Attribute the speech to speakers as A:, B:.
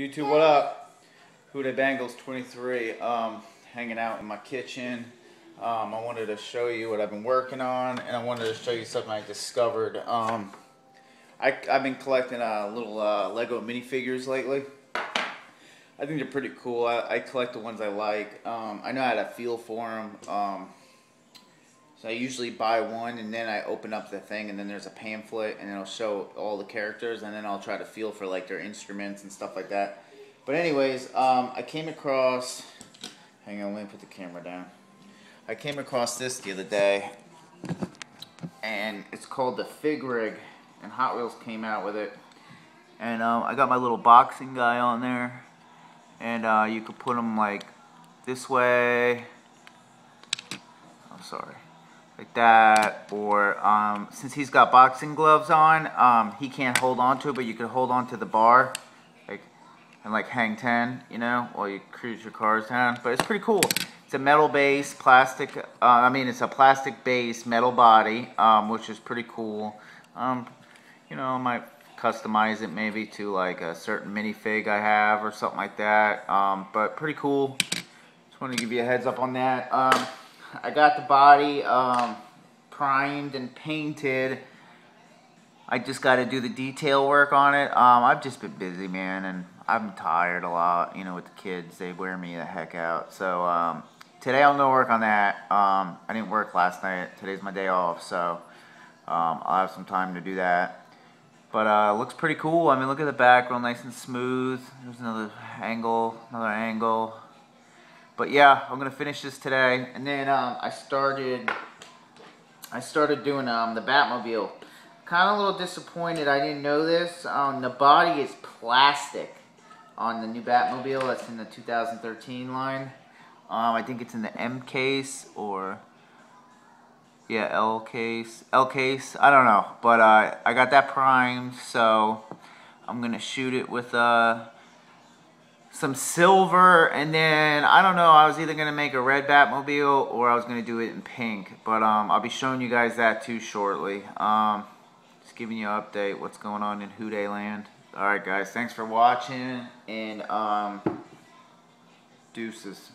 A: YouTube, what up? Huda Bangles 23, um, hanging out in my kitchen. Um, I wanted to show you what I've been working on, and I wanted to show you something I discovered. Um, I, have been collecting uh, little uh, Lego minifigures lately. I think they're pretty cool. I, I collect the ones I like. Um, I know how to feel for them. So I usually buy one and then I open up the thing and then there's a pamphlet and it'll show all the characters and then I'll try to feel for like their instruments and stuff like that. But anyways, um, I came across, hang on, let me put the camera down. I came across this the other day and it's called the Fig Rig and Hot Wheels came out with it. And um, I got my little boxing guy on there and uh, you could put them like this way. I'm sorry like that or um, since he's got boxing gloves on um, he can't hold on to it but you can hold on to the bar like and like hang 10 you know while you cruise your cars down. But it's pretty cool. It's a metal base plastic uh, I mean it's a plastic base metal body um, which is pretty cool. Um, you know I might customize it maybe to like a certain minifig I have or something like that um, but pretty cool. Just want to give you a heads up on that. Um, I got the body um, primed and painted. I just got to do the detail work on it. Um, I've just been busy, man, and I'm tired a lot. You know, with the kids, they wear me the heck out. So um, today I'm gonna work on that. Um, I didn't work last night. Today's my day off, so um, I'll have some time to do that. But uh, looks pretty cool. I mean, look at the back, real nice and smooth. There's another angle, another angle. But yeah, I'm gonna finish this today. And then um, I started, I started doing um, the Batmobile. Kind of a little disappointed. I didn't know this. Um, the body is plastic on the new Batmobile. That's in the 2013 line. Um, I think it's in the M case or yeah L case, L case. I don't know, but uh, I got that primed, so I'm gonna shoot it with uh some silver, and then, I don't know, I was either going to make a red Batmobile or I was going to do it in pink. But um, I'll be showing you guys that too shortly. Um, just giving you an update what's going on in Houday Land. Alright guys, thanks for watching, and um, deuces.